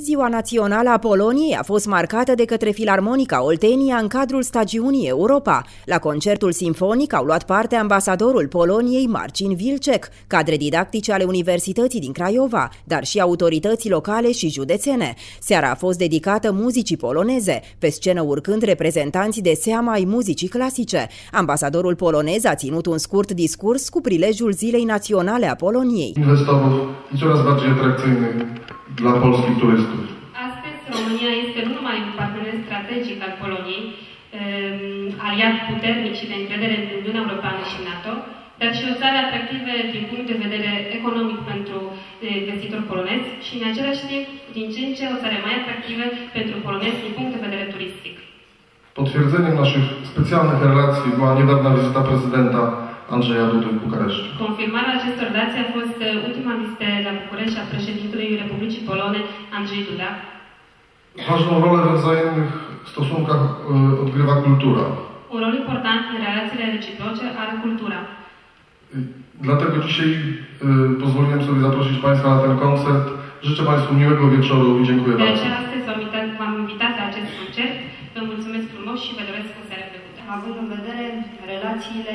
Ziua Națională a Poloniei a fost marcată de către Filarmonica Oltenia în cadrul stagiunii Europa. La concertul simfonic au luat parte ambasadorul Poloniei Marcin Vilcek, cadre didactice ale Universității din Craiova, dar și autorități locale și județene. Seara a fost dedicată muzicii poloneze, pe scenă urcând reprezentanți de seama ai muzicii clasice. Ambasadorul polonez a ținut un scurt discurs cu prilejul Zilei Naționale a Poloniei. Inwestorów i coraz bardziej atrakcyjnych dla polskich turystów. Astăzi, România este nu numai un partener strategic al Poloniei, aliat puternic și de încredere în Uniunea Europeană și NATO, dar și o țară atractivă din punct de vedere economic pentru investitori polonezi și, în același timp, din ce în ce o țară mai atractivă pentru polonezi din punct de vedere turistic. Potwierdzeniem naszych specjalnych relacji była niedawna wizyta prezydenta Andrzeja Dudy w Bukareszcie. Confirmarea acestor dați a fost ultima vizită la București a președintelui Republicii Polone, Andrzej Duda. Ważną rolę we wzajemnych stosunkach y, odgrywa kultura. Un rol important în relațiile reciproce are cultura. Dlatego dzisiaj y, pozwoliłem sobie zaprosić Państwa na ten koncert. Życzę Państwu miłego wieczoru i dziękuję De bardzo. aceea, astăzi v-am invitat, v-am invitat la acest concert. Vă mulțumesc frumos și vă doresc o seară plăcută. având în vedere relațiile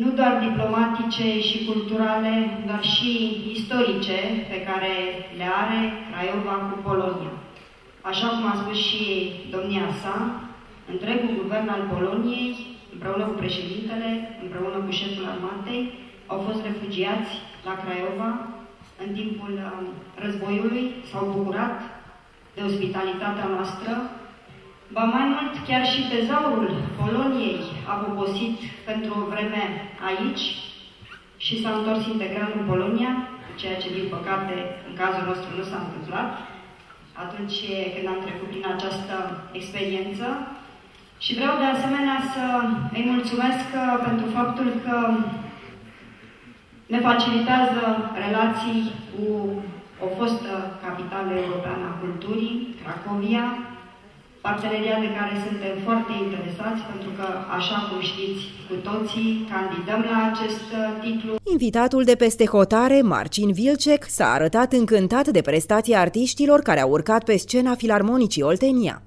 nu doar diplomatice și culturale, dar și istorice pe care le are Craiova cu Polonia. Așa cum a spus și domnia sa, întregul guvern al Poloniei, împreună cu președintele, împreună cu șeful armatei, au fost refugiați la Craiova în timpul um, războiului, s-au bucurat de ospitalitatea noastră, Ba mai mult, chiar și tezaurul Poloniei a poposit pentru o vreme aici și s-a întors integral în Polonia, ceea ce, din păcate, în cazul nostru nu s-a întâmplat atunci când am trecut prin această experiență. Și vreau de asemenea să îi mulțumesc uh, pentru faptul că ne facilitează relații cu o fostă capitală europeană a culturii, Cracovia, parteneriat de care suntem foarte interesați, pentru că, așa cum știți cu toții, candidăm la acest uh, titlu. Invitatul de peste hotare, Marcin Vilcek, s-a arătat încântat de prestația artiștilor care au urcat pe scena Filarmonicii Oltenia.